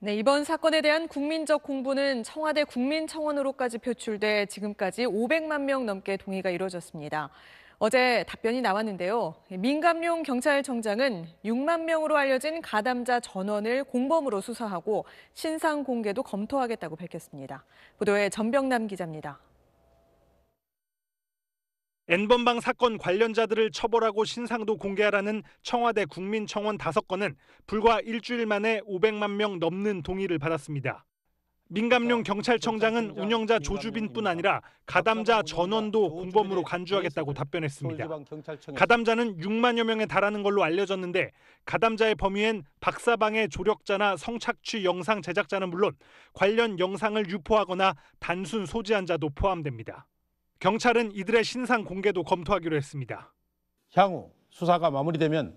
네, 이번 사건에 대한 국민적 공분은 청와대 국민청원으로까지 표출돼 지금까지 500만 명 넘게 동의가 이루어졌습니다. 어제 답변이 나왔는데요. 민감용 경찰청장은 6만 명으로 알려진 가담자 전원을 공범으로 수사하고 신상 공개도 검토하겠다고 밝혔습니다. 보도에 전병남 기자입니다. N번방 사건 관련자들을 처벌하고 신상도 공개하라는 청와대 국민청원 5건은 불과 일주일 만에 500만 명 넘는 동의를 받았습니다. 민감용 경찰청장은 운영자 조주빈뿐 아니라 가담자 전원도 공범으로 간주하겠다고 답변했습니다. 가담자는 6만여 명에 달하는 걸로 알려졌는데 가담자의 범위엔 박사방의 조력자나 성착취 영상 제작자는 물론 관련 영상을 유포하거나 단순 소지한 자도 포함됩니다. 경찰은 이들의 신상 공개도 검토하기로 했습니다. 향후 수사가 마무리되면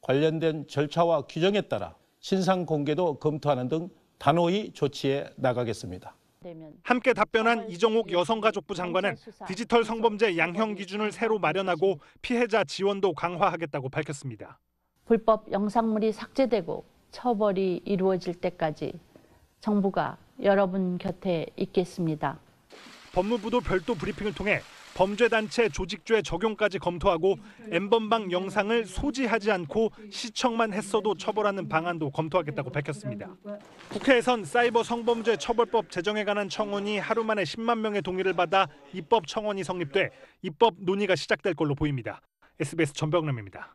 관련된 절차와 규정에 따라 신상 공개도 검토하는 등 단호히 조치해 나가겠습니다. 함께 답변한 이정옥 여성가족부 장관은 디지털 성범죄 양형 기준을 새로 마련하고 피해자 지원도 강화하겠다고 밝혔습니다. 불법 영상물이 삭제되고 처벌이 이루어질 때까지 정부가 여러분 곁에 있겠습니다. 법무부도 별도 브리핑을 통해 범죄단체 조직죄 적용까지 검토하고 N번방 영상을 소지하지 않고 시청만 했어도 처벌하는 방안도 검토하겠다고 밝혔습니다. 국회에선 사이버 성범죄 처벌법 제정에 관한 청원이 하루 만에 10만 명의 동의를 받아 입법 청원이 성립돼 입법 논의가 시작될 걸로 보입니다. SBS 전병남입니다.